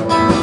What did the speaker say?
Bye.